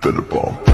Better bomb.